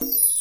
you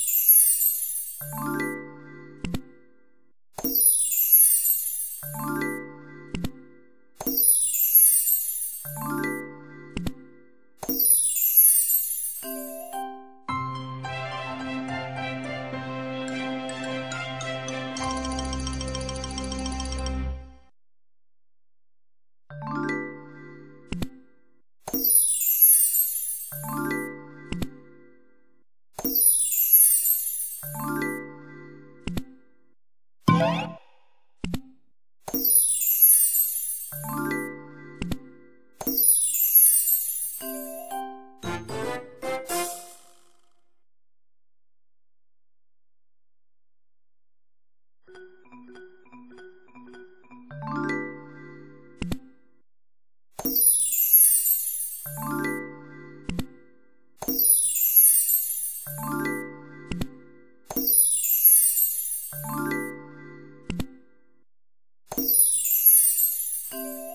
you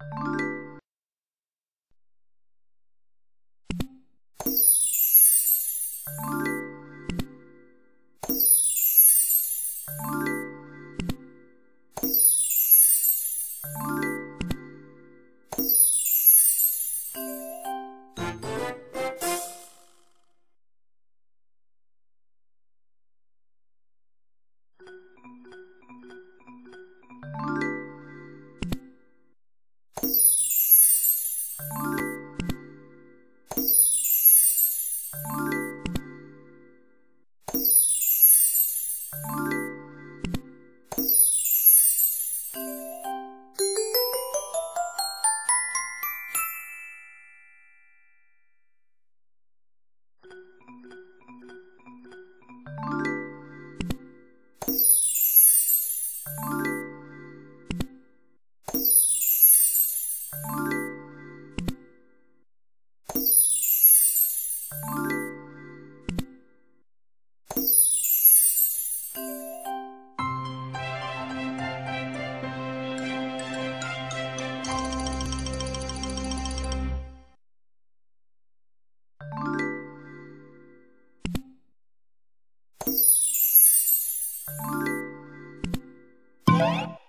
you Thank you.